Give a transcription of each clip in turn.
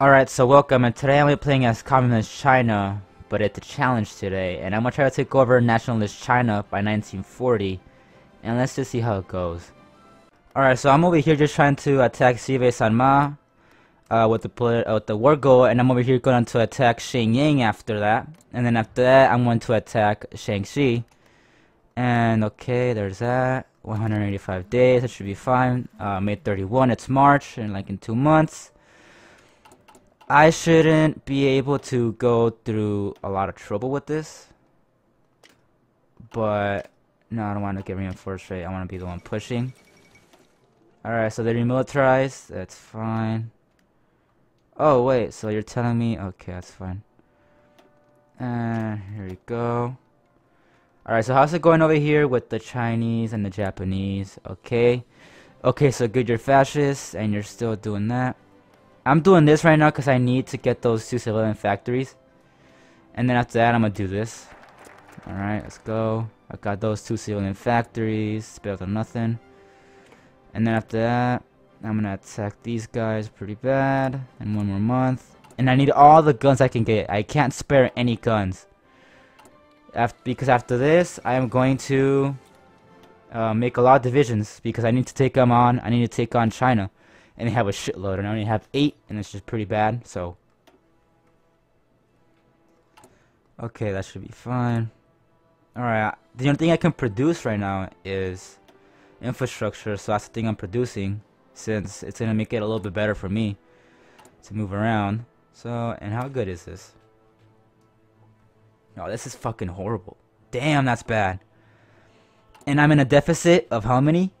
Alright, so welcome, and today I'm playing as Communist China, but it's a challenge today, and I'm gonna try to take over Nationalist China by 1940, and let's just see how it goes. Alright, so I'm over here just trying to attack Xibei Sanma, uh, with the uh, with the war goal, and I'm over here going to attack Shenyang after that, and then after that I'm going to attack Shaanxi, and okay, there's that, 185 days, that should be fine, uh, May 31, it's March, and like in two months, I shouldn't be able to go through a lot of trouble with this. But, no, I don't want to get reinforced right. I want to be the one pushing. Alright, so they're demilitarized. That's fine. Oh, wait, so you're telling me... Okay, that's fine. And here we go. Alright, so how's it going over here with the Chinese and the Japanese? Okay. Okay, so good, you're fascist, and you're still doing that. I'm doing this right now because I need to get those two civilian factories. And then after that, I'm going to do this. Alright, let's go. I got those two civilian factories. Better on nothing. And then after that, I'm going to attack these guys pretty bad. In one more month. And I need all the guns I can get. I can't spare any guns. After, because after this, I am going to uh, make a lot of divisions. Because I need to take them on. I need to take on China and they have a shitload, and I only have eight, and it's just pretty bad, so. Okay, that should be fine. Alright, uh, the only thing I can produce right now is infrastructure, so that's the thing I'm producing, since it's gonna make it a little bit better for me to move around. So, and how good is this? No, this is fucking horrible. Damn, that's bad. And I'm in a deficit of how many?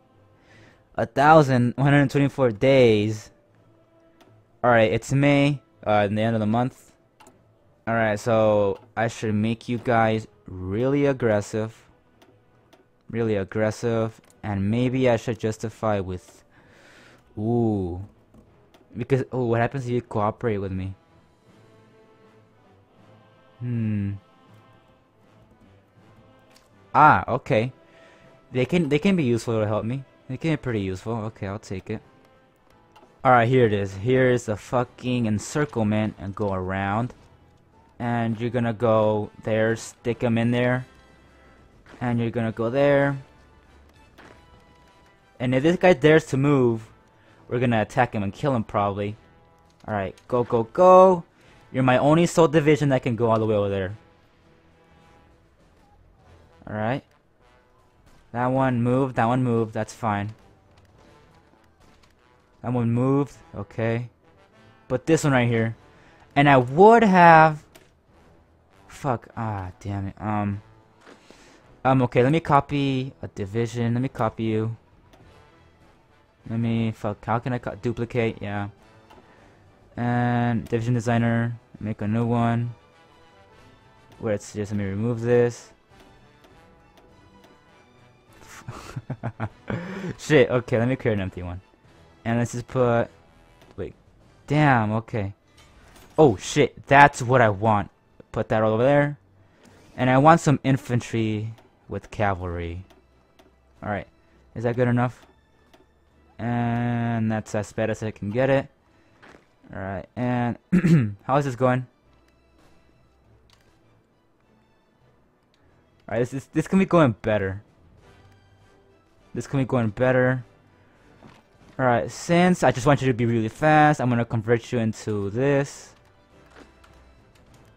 A thousand one hundred twenty-four days. All right, it's May, uh, the end of the month. All right, so I should make you guys really aggressive, really aggressive, and maybe I should justify with, ooh, because oh, what happens if you cooperate with me? Hmm. Ah, okay. They can they can be useful to help me. It can be pretty useful. Okay, I'll take it. Alright, here it is. Here is the fucking encirclement and go around. And you're gonna go there, stick them in there. And you're gonna go there. And if this guy dares to move, we're gonna attack him and kill him probably. Alright, go, go, go. You're my only soul division that can go all the way over there. Alright. That one moved, that one moved, that's fine. That one moved, okay. But this one right here. And I would have... Fuck, ah, damn it. Um, um, okay, let me copy a division. Let me copy you. Let me, fuck, how can I duplicate? Yeah. And division designer, make a new one. Where it's just, let me remove this. Shit, okay, let me create an empty one. And let's just put... Wait. Damn, okay. Oh, shit, that's what I want. Put that all over there. And I want some infantry with cavalry. Alright, is that good enough? And that's as bad as I can get it. Alright, and how is this going? Alright, this, is, this can be going better. This can be going better. Alright, since I just want you to be really fast, I'm gonna convert you into this.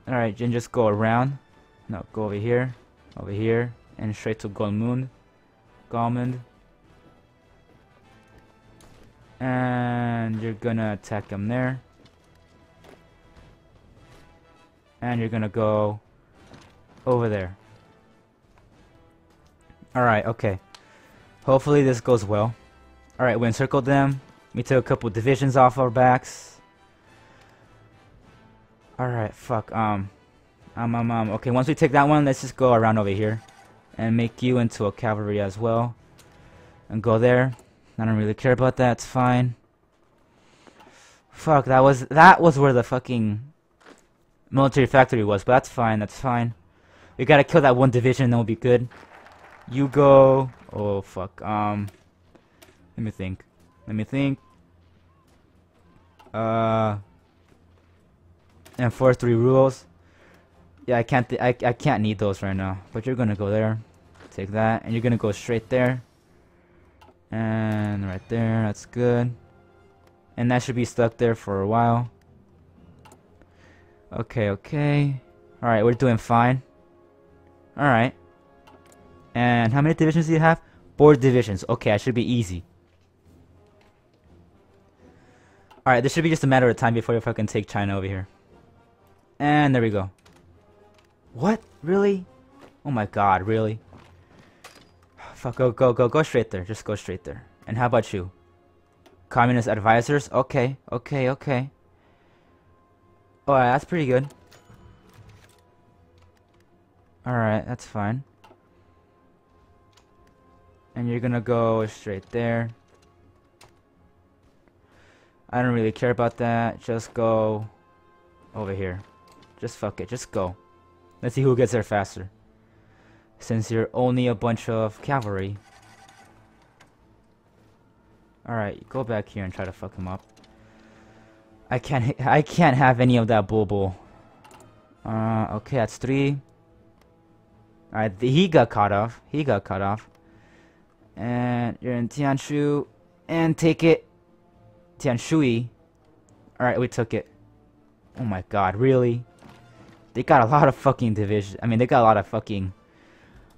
Alright, and just go around. No, go over here, over here, and straight to Golmund. Golmund. And you're gonna attack him there. And you're gonna go over there. Alright, okay. Hopefully this goes well. Alright, we encircled them. We took a couple divisions off our backs. Alright, fuck. Um, um, um, um. Okay, once we take that one, let's just go around over here. And make you into a cavalry as well. And go there. I don't really care about that. It's fine. Fuck, that was that was where the fucking military factory was, but that's fine, that's fine. We gotta kill that one division and then we'll be good. You go Oh, fuck. Um, let me think. Let me think. Uh, and four three rules. Yeah, I can't. I I can't need those right now. But you're gonna go there, take that, and you're gonna go straight there. And right there, that's good. And that should be stuck there for a while. Okay, okay. Alright, we're doing fine. Alright. And how many divisions do you have? Four divisions. Okay, I should be easy. Alright, this should be just a matter of time before you fucking take China over here. And there we go. What? Really? Oh my god, really? Fuck, go, go, go, go straight there. Just go straight there. And how about you? Communist advisors? Okay, okay, okay. Alright, that's pretty good. Alright, that's fine. And you're gonna go straight there. I don't really care about that. Just go over here. Just fuck it. Just go. Let's see who gets there faster. Since you're only a bunch of cavalry. Alright, go back here and try to fuck him up. I can't I can't have any of that bull bull. Uh, okay, that's three. Alright, he got cut off. He got cut off. And you're in Tianshu. And take it. Tianshui. Alright, we took it. Oh my god, really? They got a lot of fucking division. I mean, they got a lot of fucking...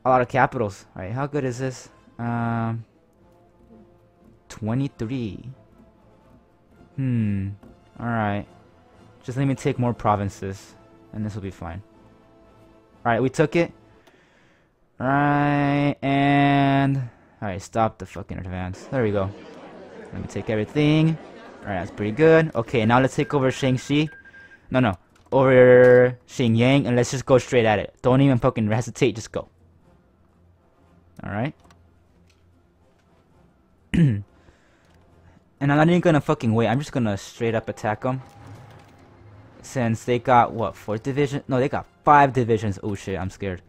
A lot of capitals. Alright, how good is this? Um... 23. Hmm. Alright. Just let me take more provinces. And this will be fine. Alright, we took it. Alright, and... Alright, stop the fucking advance. There we go. Let me take everything. Alright, that's pretty good. Okay, now let's take over Shangxi. No, no. Over Xingyang, and let's just go straight at it. Don't even fucking hesitate, just go. Alright. and I'm not even gonna fucking wait. I'm just gonna straight up attack them. Since they got, what, 4th division? No, they got 5 divisions. Oh shit, I'm scared.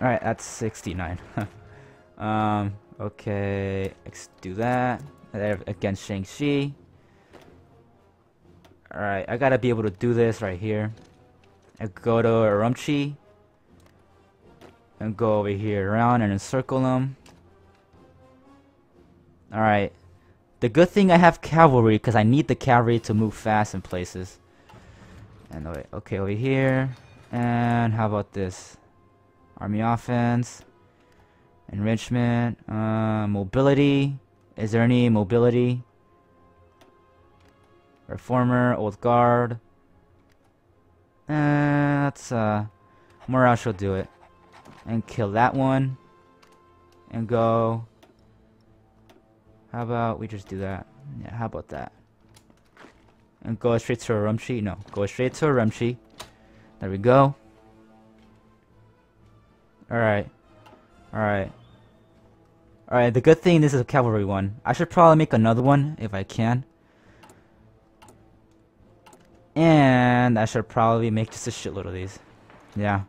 Alright, that's 69. um, okay, let's do that. Against Shang-Chi. Alright, I gotta be able to do this right here. I go to Urumqi. And go over here around and encircle them. Alright. The good thing I have cavalry, because I need the cavalry to move fast in places. And wait, okay, over here. And how about this? Army offense, enrichment, uh, mobility. Is there any mobility? Reformer, old guard. Uh, that's uh, morale should do it. And kill that one. And go. How about we just do that? Yeah, how about that? And go straight to a Urumqi? No, go straight to a Urumqi. There we go. Alright. Alright. Alright, the good thing this is a cavalry one. I should probably make another one if I can. And I should probably make just a shitload of these. Yeah.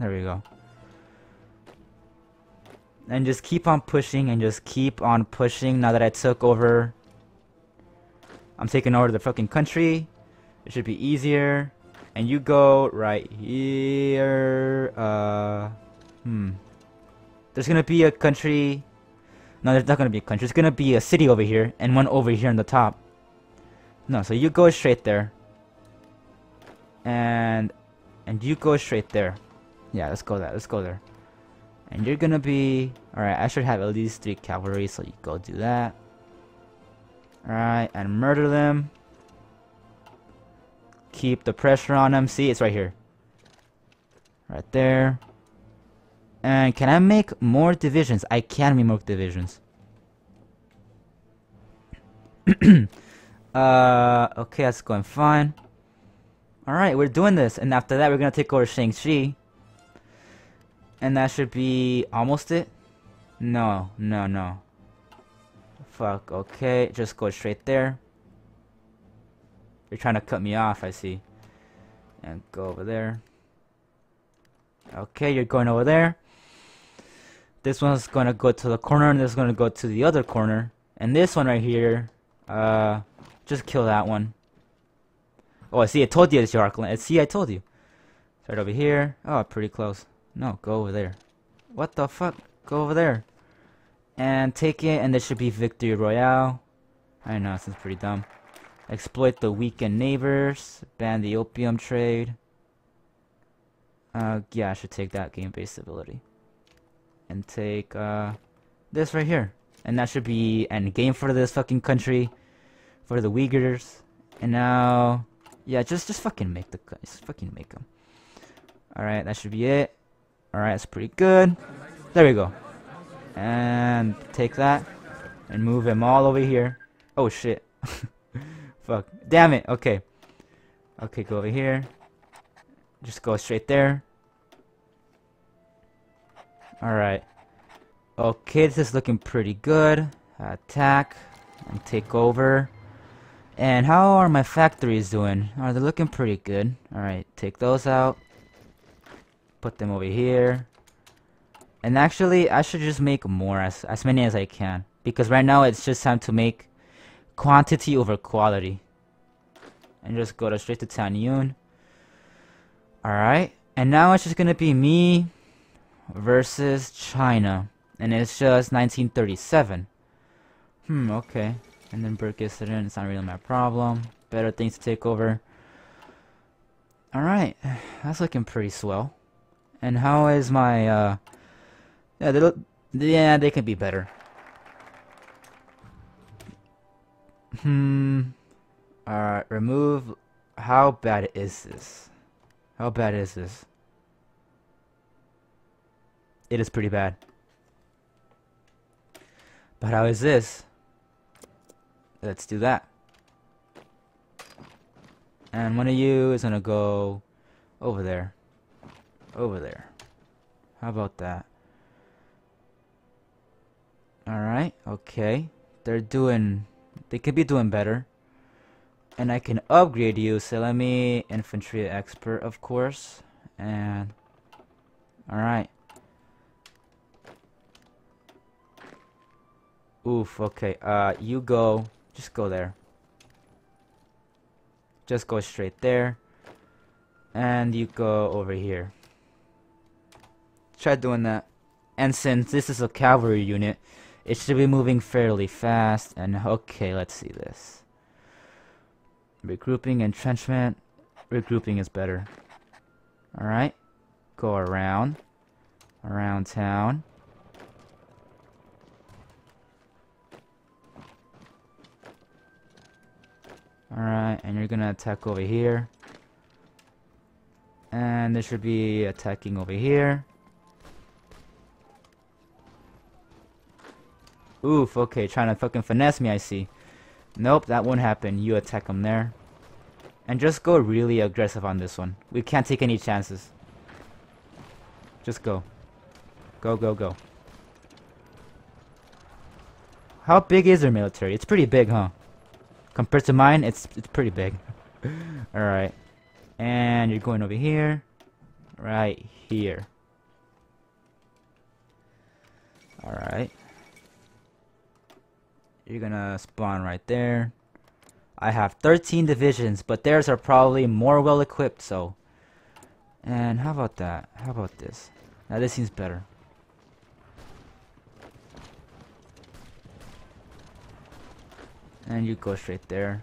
There we go. And just keep on pushing and just keep on pushing now that I took over. I'm taking over the fucking country. It should be easier and you go right here uh hmm there's gonna be a country no there's not gonna be a country there's gonna be a city over here and one over here on the top no so you go straight there and and you go straight there yeah let's go there let's go there and you're gonna be alright I should have at least three cavalry so you go do that alright and murder them keep the pressure on them. See, it's right here. Right there. And can I make more divisions? I can make more divisions. uh, okay, that's going fine. Alright, we're doing this. And after that, we're going to take over Shang-Chi. And that should be almost it. No, no, no. Fuck, okay. Just go straight there. You're trying to cut me off, I see. And go over there. Okay, you're going over there. This one's to go to the corner, and this is to go to the other corner. And this one right here, uh, just kill that one. Oh, I see, I told you it's your Arcland. See, I told you. Start over here. Oh, pretty close. No, go over there. What the fuck? Go over there. And take it, and there should be Victory Royale. I know, this is pretty dumb. Exploit the weakened neighbors. Ban the opium trade. Uh, yeah, I should take that game-based ability. And take, uh, this right here. And that should be end game for this fucking country. For the Uyghurs. And now, yeah, just, just fucking make the, just fucking make them. Alright, that should be it. Alright, that's pretty good. There we go. And take that. And move him all over here. Oh shit. Fuck. Damn it. Okay. Okay, go over here. Just go straight there. Alright. Okay, this is looking pretty good. Attack. And take over. And how are my factories doing? Are they looking pretty good? Alright, take those out. Put them over here. And actually, I should just make more, as, as many as I can. Because right now, it's just time to make quantity over quality. And just go to straight to Tanyun. Alright. And now it's just gonna be me versus China. And it's just 1937. Hmm, okay. And then Burkistan, it's not really my problem. Better things to take over. Alright. That's looking pretty swell. And how is my, uh... Yeah, they look... Yeah, they can be better. Hmm. Alright, remove... How bad is this? How bad is this? It is pretty bad. But how is this? Let's do that. And one of you is gonna go over there over there. How about that? Alright, okay. They're doing... They could be doing better. And I can upgrade you, so let me... Infantry expert, of course. And... Alright. Oof, okay. Uh, you go... Just go there. Just go straight there. And you go over here. Try doing that. And since this is a cavalry unit, it should be moving fairly fast. And okay, let's see this. Regrouping, entrenchment. Regrouping is better. Alright. Go around. Around town. Alright, and you're gonna attack over here. And there should be attacking over here. Oof, okay, trying to fucking finesse me, I see. Nope, that won't happen. You attack him there. And just go really aggressive on this one. We can't take any chances. Just go. Go, go, go. How big is their military? It's pretty big, huh? Compared to mine, it's it's pretty big. Alright. And you're going over here. Right here. Alright. You're gonna spawn right there. I have 13 divisions, but theirs are probably more well equipped, so. And how about that? How about this? Now this seems better. And you go straight there.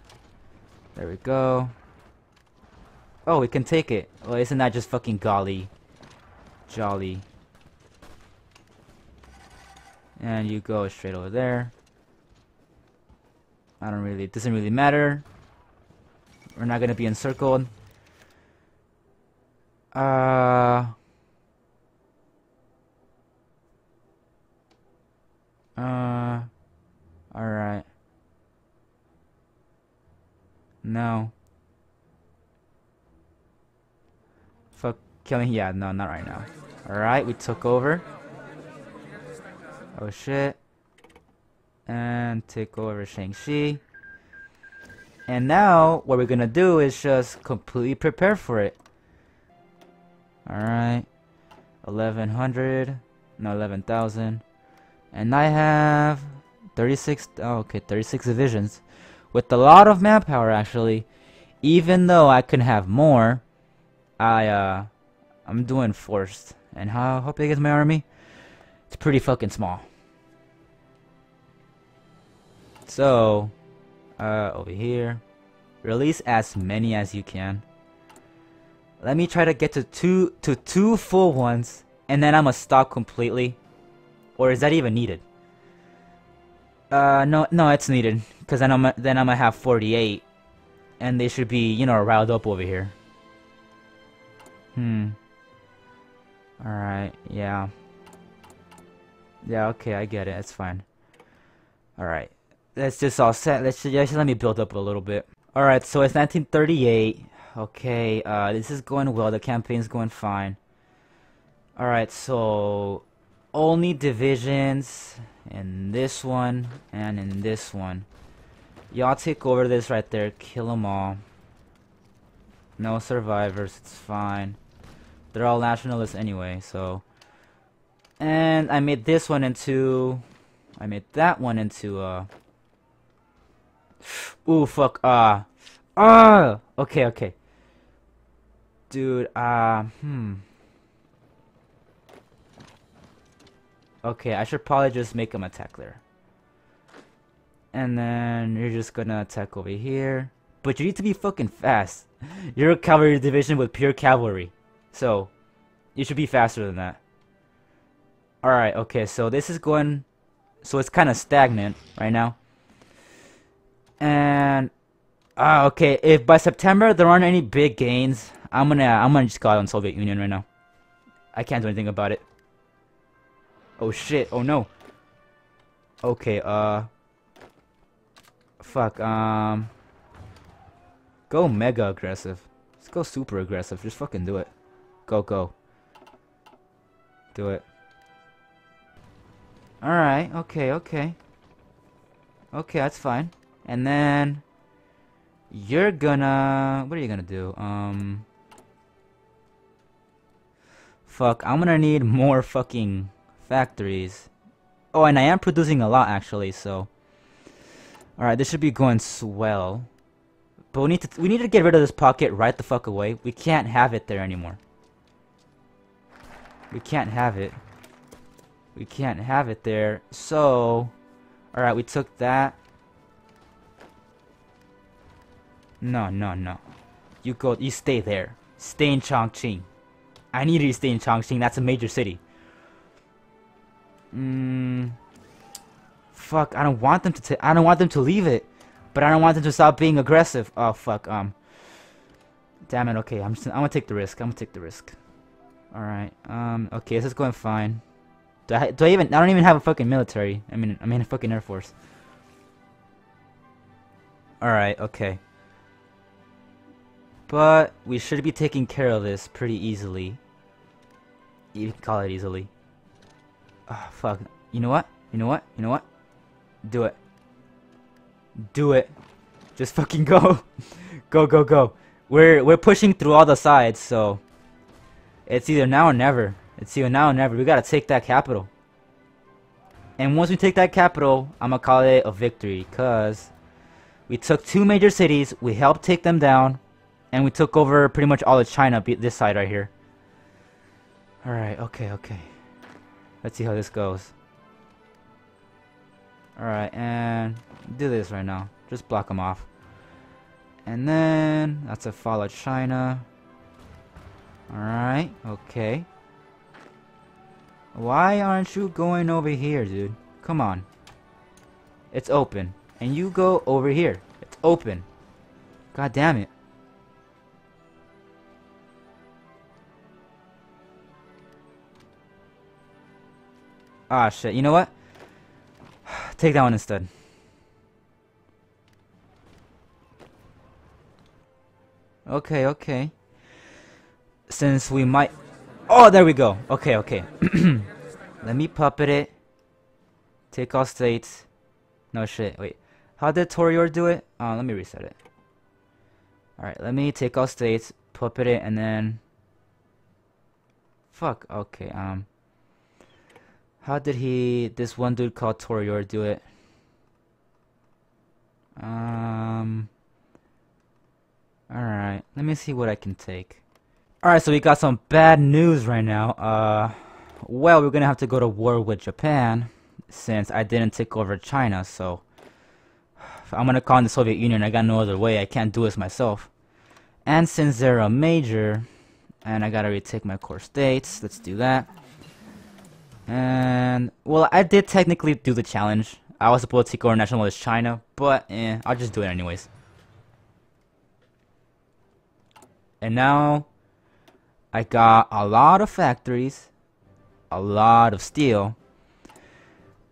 There we go. Oh, we can take it. Well, isn't that just fucking golly? Jolly. And you go straight over there. I don't really, it doesn't really matter. We're not gonna be encircled. Uh... Uh... Alright. No. Fuck killing, yeah, no, not right now. Alright, we took over. Oh shit and take over Shang-Chi. And now, what we're gonna do is just completely prepare for it. Alright. 1100. No, 11,000. And I have 36, oh, okay, 36 divisions. With a lot of manpower, actually. even though I can have more, I uh, I'm doing forced. And how how big is my army? It's pretty fucking small. So, uh, over here, release as many as you can. Let me try to get to two to two full ones, and then I'm gonna stop completely. Or is that even needed? Uh, no, no, it's needed, cause then I'm then I'm gonna have 48, and they should be, you know, riled up over here. Hmm. Alright, yeah. Yeah, okay, I get it. It's fine. Alright. Let's just all set. Let's just let me build up a little bit. Alright, so it's 1938. Okay, uh, this is going well. The campaign's going fine. Alright, so... Only divisions in this one and in this one. Y'all take over this right there. Kill them all. No survivors. It's fine. They're all nationalists anyway, so. And I made this one into. I made that one into. Uh. Ooh, fuck. Ah. Uh, ah. Okay, okay. Dude. Uh. Hmm. Okay, I should probably just make him attack there. And then you're just gonna attack over here. But you need to be fucking fast. You're a cavalry division with pure cavalry. So, you should be faster than that. Alright, okay, so this is going... So it's kind of stagnant right now. And... Uh, okay, if by September there aren't any big gains, I'm gonna I'm gonna just go out on Soviet Union right now. I can't do anything about it. Oh shit, oh no. Okay, uh... Fuck, um... Go mega aggressive. Let's go super aggressive, just fucking do it. Go, go. Do it. Alright, okay, okay. Okay, that's fine. And then... You're gonna... What are you gonna do? Um... Fuck, I'm gonna need more fucking factories. Oh, and I am producing a lot, actually, so... Alright, this should be going swell. But we need to we need to get rid of this pocket right the fuck away. We can't have it there anymore. We can't have it. We can't have it there. So, alright, we took that. No, no, no. You go, you stay there. Stay in Chongqing. I need you to stay in Chongqing. That's a major city. Mmm. Fuck, I don't want them to. I don't want them to leave it, but I don't want them to stop being aggressive. Oh fuck. Um. Damn it. Okay, I'm just. I'm gonna take the risk. I'm gonna take the risk. Alright, um, okay, this is going fine. Do I, do I even, I don't even have a fucking military. I mean, I mean a fucking Air Force. Alright, okay. But, we should be taking care of this pretty easily. You can call it easily. Oh, fuck. You know what? You know what? You know what? Do it. Do it. Just fucking go. go, go, go. We're, we're pushing through all the sides, so... It's either now or never. It's either now or never. We gotta take that capital. And once we take that capital, I'm gonna call it a victory. Because we took two major cities, we helped take them down, and we took over pretty much all of China, this side right here. Alright, okay, okay. Let's see how this goes. Alright, and do this right now. Just block them off. And then, that's a follow China. Alright, okay. Why aren't you going over here, dude? Come on. It's open. And you go over here. It's open. God damn it. Ah, shit. You know what? Take that one instead. Okay, okay since we might... Oh, there we go. Okay, okay. Let me puppet it. Take all states. No shit, wait. How did Taureor do it? Uh, let me reset it. Alright, let me take all states, puppet it, and then... Fuck, okay, um... How did he, this one dude called Taureor do it? Um... Alright, let me see what I can take. Alright, so we got some bad news right now. Uh, well, we're gonna have to go to war with Japan since I didn't take over China, so I'm gonna call in the Soviet Union. I got no other way. I can't do this myself. And since they're a major, and I gotta retake my core states, let's do that. And, well, I did technically do the challenge. I was supposed to take over nationalist China, but eh, I'll just do it anyways. And now, I got a lot of factories, a lot of steel,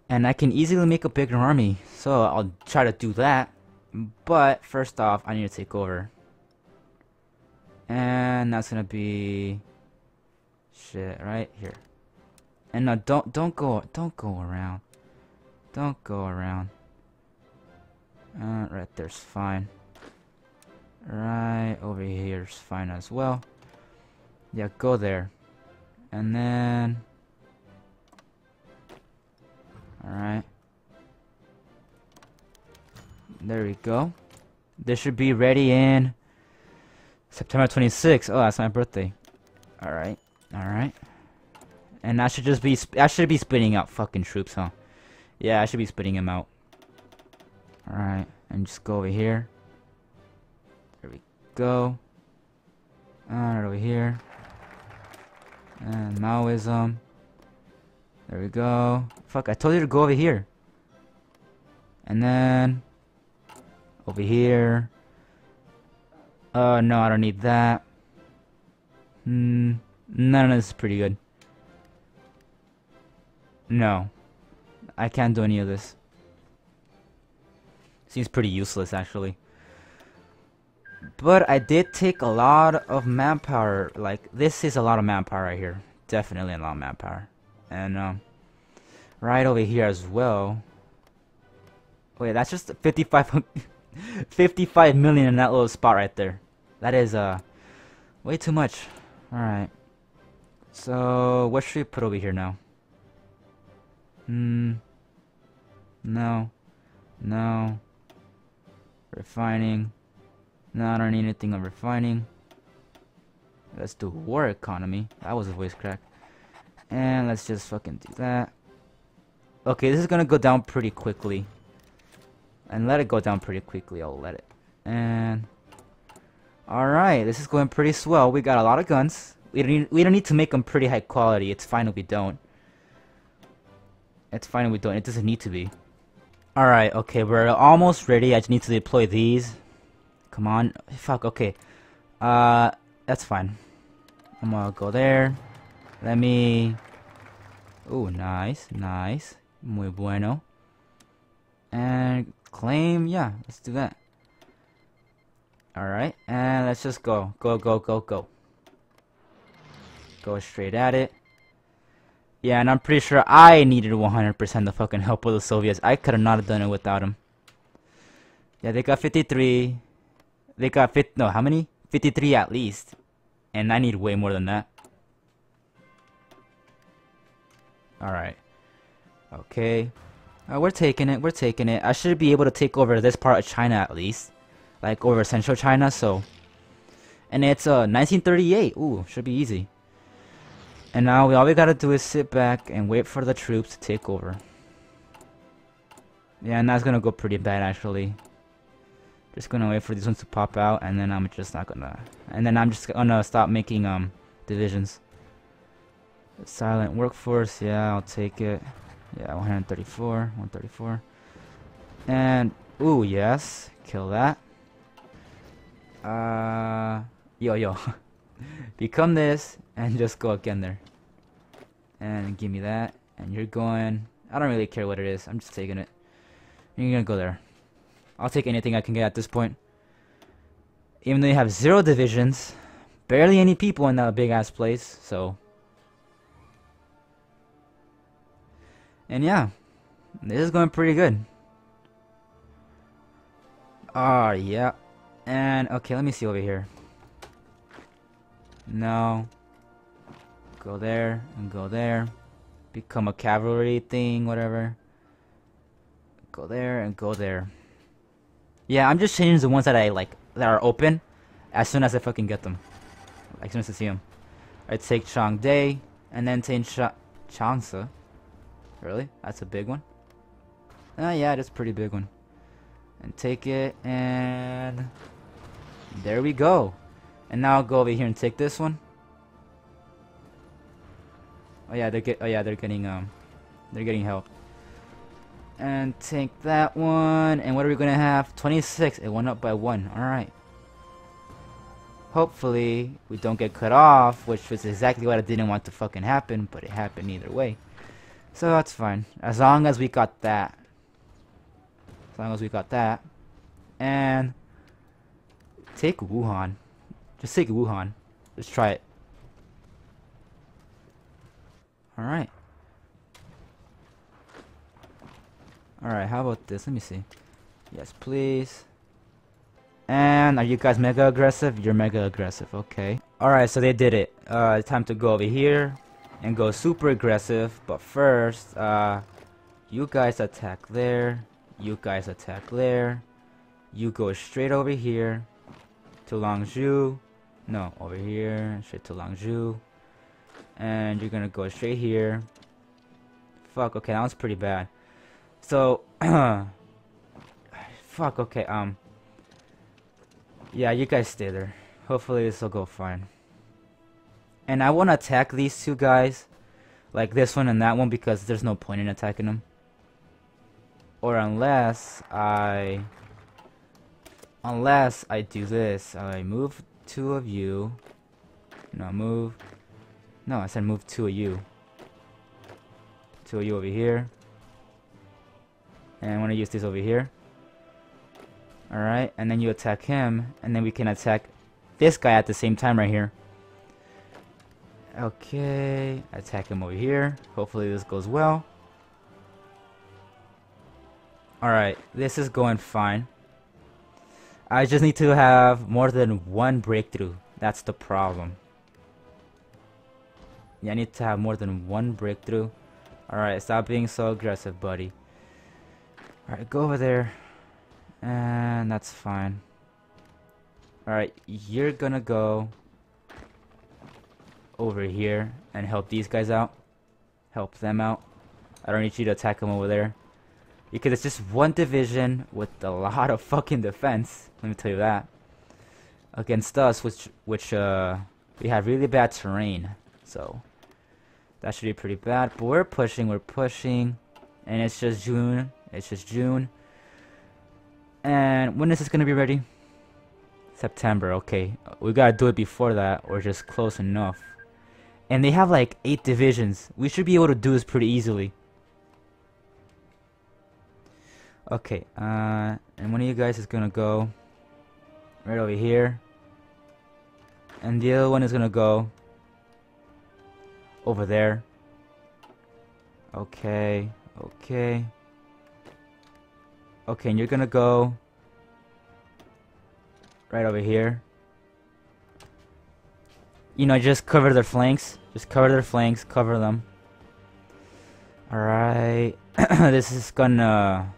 and I can easily make a bigger army. So I'll try to do that. But first off, I need to take over. And that's gonna be shit right here. And no, don't don't go don't go around. Don't go around. Uh, right there's fine. Right over here's fine as well. Yeah, go there. And then Alright. There we go. This should be ready in September 26th. Oh, that's my birthday. Alright. Alright. And I should just be, I should be spitting out fucking troops, huh? Yeah, I should be spitting them out. Alright. And just go over here. There we go. Alright, over here. And Maoism. There we go. Fuck, I told you to go over here. And then... Over here. Uh, no, I don't need that. Hmm. None of this is pretty good. No. I can't do any of this. Seems pretty useless, actually. But I did take a lot of manpower. Like, this is a lot of manpower right here. Definitely a lot of manpower. And, um, right over here as well. Wait, that's just 55, 55 million in that little spot right there. That is, uh, way too much. Alright. So, what should we put over here now? Hmm. No. No. Refining. No, I don't need anything on refining. Let's do war economy. That was a voice crack. And let's just fucking do that. Okay, this is gonna go down pretty quickly. And let it go down pretty quickly, I'll let it. And... Alright, this is going pretty swell. We got a lot of guns. We don't, need, we don't need to make them pretty high quality. It's fine if we don't. It's fine we don't. It doesn't need to be. Alright, okay, we're almost ready. I just need to deploy these. Come on. Fuck, okay. Uh, that's fine. I'm gonna go there. Let me... Oh, nice, nice. Muy bueno. And claim, yeah, let's do that. Alright, and let's just go. Go, go, go, go. Go straight at it. Yeah, and I'm pretty sure I needed 100% the fucking help of the Soviets. I could have not have done it without them. Yeah, they got 53. They got 50. No, how many? 53 at least. And I need way more than that. Alright. Okay. Uh, we're taking it. We're taking it. I should be able to take over this part of China at least. Like over central China, so. And it's uh 1938. Ooh, should be easy. And now we all we gotta do is sit back and wait for the troops to take over. Yeah, and that's gonna go pretty bad actually. Just gonna wait for these ones to pop out, and then I'm just not gonna. And then I'm just gonna stop making um divisions. Silent workforce, yeah, I'll take it. Yeah, 134, 134. And, ooh, yes, kill that. Uh, yo, yo. Become this, and just go again there. And give me that, and you're going... I don't really care what it is, I'm just taking it. You're gonna go there. I'll take anything I can get at this point. Even though you have zero divisions, barely any people in that big ass place, so And yeah, this is going pretty good. Ah, yeah. And, okay, let me see over here. No. Go there, and go there. Become a cavalry thing, whatever. Go there, and go there. Yeah, I'm just changing the ones that I, like, that are open. As soon as I fucking get them. As soon as I see them. I take Changde, and then take Cha Changsha. Really? That's a big one? Oh yeah, that's a pretty big one. And take it, and... There we go. And now I'll go over here and take this one. Oh yeah, they're get. Oh yeah, they're getting um, they're getting help. And take that one. And what are we gonna have? 26. It went up by one. All right. Hopefully we don't get cut off, which was exactly what I didn't want to fucking happen, but it happened either way. So that's fine. As long as we got that. As long as we got that. And take Wuhan. Just take Wuhan. Let's try it. Alright. Alright, how about this? Let me see. Yes, please. And are you guys mega aggressive? You're mega aggressive, okay. Alright, so they did it. Uh, time to go over here and go super aggressive. But first, uh, you guys attack there. You guys attack there. You go straight over here to Longzhou. No, over here, straight to Longzhou. And you're gonna go straight here. Fuck okay that was pretty bad. So fuck okay um yeah you guys stay there. Hopefully this will go fine. And I want to attack these two guys like this one and that one because there's no point in attacking them. Or unless I unless I do this I move two of you no move no, I said move two of you. Two of you over here. And I want to use this over here. Alright, and then you attack him, and then we can attack this guy at the same time right here. Okay, attack him over here. Hopefully this goes well. Alright, this is going fine. I just need to have more than one breakthrough. That's the problem. Yeah, I need to have more than one breakthrough. Alright, stop being so aggressive, buddy. Alright, go over there. And that's fine. Alright, you're gonna go over here and help these guys out. Help them out. I don't need you to attack them over there. Because it's just one division with a lot of fucking defense. Let me tell you that. Against us, which, which, uh, we have really bad terrain. So, that should be pretty bad. But we're pushing, we're pushing. And it's just June. It's just June. And when is this to be ready? September, okay. We gotta do it before that, or just close enough. And they have like 8 divisions. We should be able to do this pretty easily. Okay, uh, and one of you guys is gonna go right over here. And the other one is gonna go over there. Okay, okay. Okay, and you're gonna go right over here. You know, just cover their flanks. Just cover their flanks, cover them. Alright. this is gonna...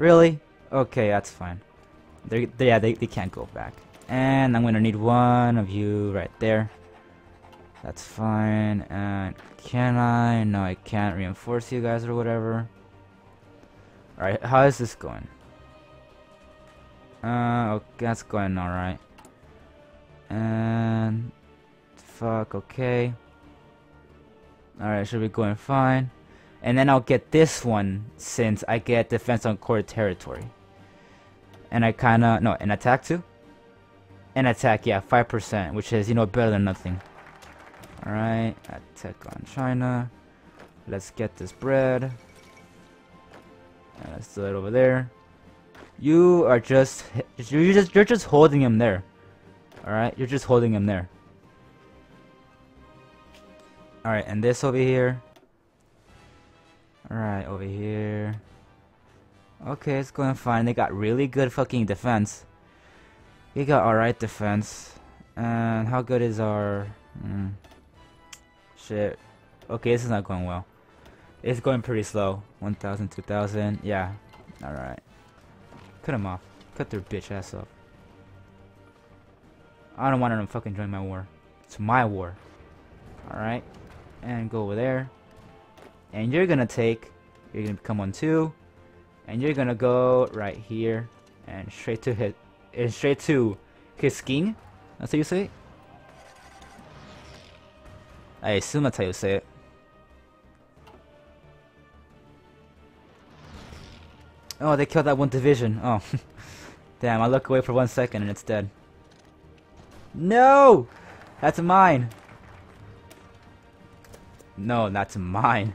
Really? Okay, that's fine. They're, they, yeah, they, they can't go back. And I'm gonna need one of you right there. That's fine. And can I? No, I can't reinforce you guys or whatever. Alright, how is this going? Uh, okay, that's going alright. And... Fuck, okay. Alright, should be going fine. And then I'll get this one since I get defense on core territory. And I kinda... No, an attack too? An attack, yeah, 5%, which is, you know, better than nothing. Alright, attack on China. Let's get this bread. And let's do it over there. You are just you're just you're just holding him there. Alright, you're just holding him there. Alright, and this over here. Alright, over here. Okay, it's going fine. They got really good fucking defense. We got alright defense. And how good is our... Mm, Shit. Okay, this is not going well. It's going pretty slow. 1,000, 2,000. Yeah. Alright. Cut them off. Cut their bitch ass off. I don't want them to fucking join my war. It's my war. Alright. And go over there. And you're gonna take, you're gonna come on two. And you're gonna go right here. And straight to hit, and straight to his king. That's how you say it? I assume that's how you say it. Oh, they killed that one division. Oh. Damn, I look away for one second and it's dead. No! That's mine! No, that's mine.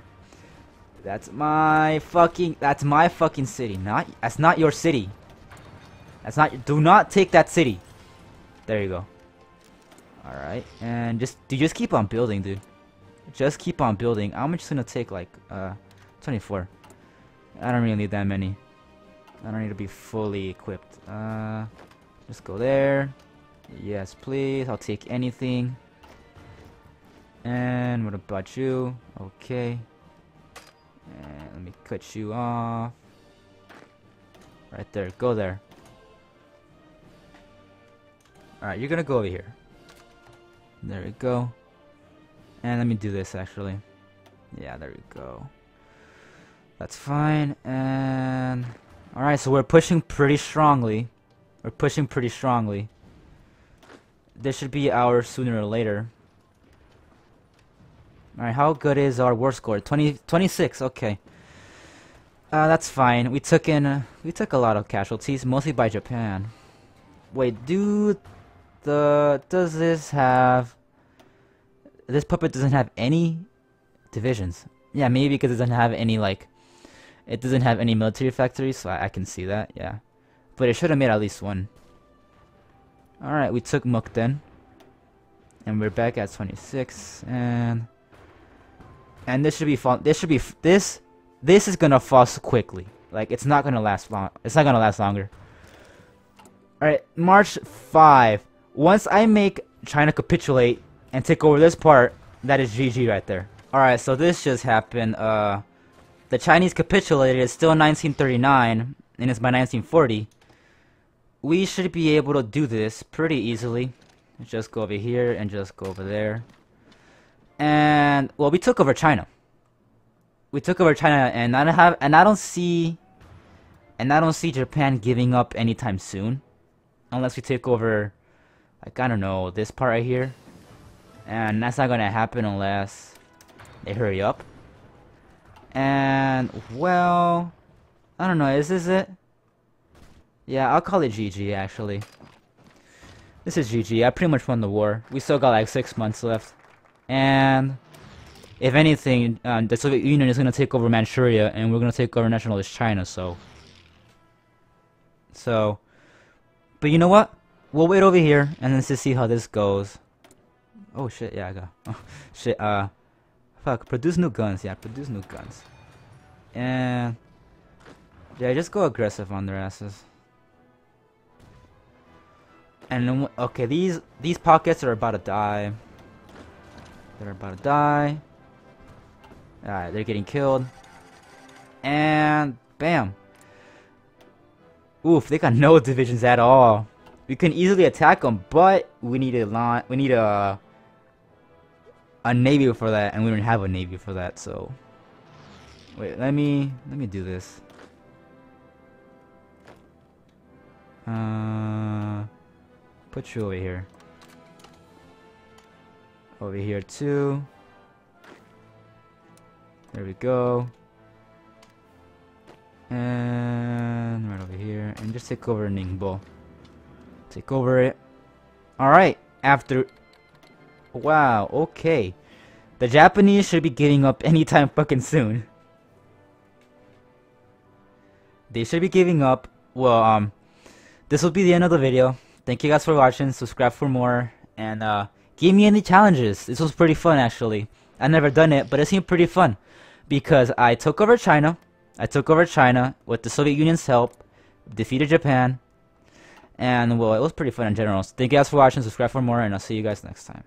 That's my fucking... That's my fucking city. Not... That's not your city. That's not... Do not take that city. There you go. Alright, and just... Dude, just keep on building, dude. Just keep on building. I'm just gonna take, like, uh... 24. I don't really need that many. I don't need to be fully equipped. Uh, just go there. Yes, please. I'll take anything. And what about you? Okay. And let me cut you off. Right there. Go there. Alright, you're gonna go over here. There we go. And let me do this actually. Yeah, there we go. That's fine. And Alright, so we're pushing pretty strongly. We're pushing pretty strongly. This should be ours sooner or later. Alright, how good is our war score? 20, 26, okay. Uh, that's fine. We took in, uh, we took a lot of casualties, mostly by Japan. Wait, do the, does this have, this puppet doesn't have any divisions. Yeah, maybe because it doesn't have any, like, it doesn't have any military factories, so I, I can see that, yeah. But it should have made at least one. Alright, we took Mukden. And we're back at 26, and... And this should be fun. This should be... This... This is gonna fall quickly. Like, it's not gonna last long. It's not gonna last longer. Alright, March 5. Once I make China capitulate and take over this part, that is GG right there. Alright, so this just happened, uh... The Chinese capitulated, it's still 1939, and it's by 1940. We should be able to do this pretty easily. Just go over here and just go over there. And, well, we took over China. We took over China, and I don't have, and I don't see, and I don't see Japan giving up anytime soon. Unless we take over, like, I don't know, this part right here. And that's not gonna happen unless they hurry up. And, well, I don't know, is this it? Yeah, I'll call it GG, actually. This is GG, I pretty much won the war. We still got like six months left. And, if anything, um, the Soviet Union is going to take over Manchuria, and we're going to take over nationalist China, so... So... But you know what? We'll wait over here, and then to see how this goes. Oh shit, yeah, I got... Oh, shit, uh... Fuck, produce new guns. Yeah, produce new guns. And... Yeah, just go aggressive on their asses. And then, okay, these these pockets are about to die. They're about to die. Alright, they're getting killed. And bam. Oof, they got no divisions at all. We can easily attack them, but we need a lot. We need a a navy for that, and we don't have a navy for that, so... Wait, let me... let me do this. Uh... Put you over here. Over here too. There we go. And right over here. And just take over Ningbo. Take over it. Alright. After Wow, okay. The Japanese should be giving up anytime fucking soon. They should be giving up. Well, um, this will be the end of the video. Thank you guys for watching. Subscribe for more. And, uh, give me any challenges. This was pretty fun, actually. i never done it, but it seemed pretty fun. Because I took over China. I took over China with the Soviet Union's help. Defeated Japan. And, well, it was pretty fun in general. So thank you guys for watching. Subscribe for more, and I'll see you guys next time.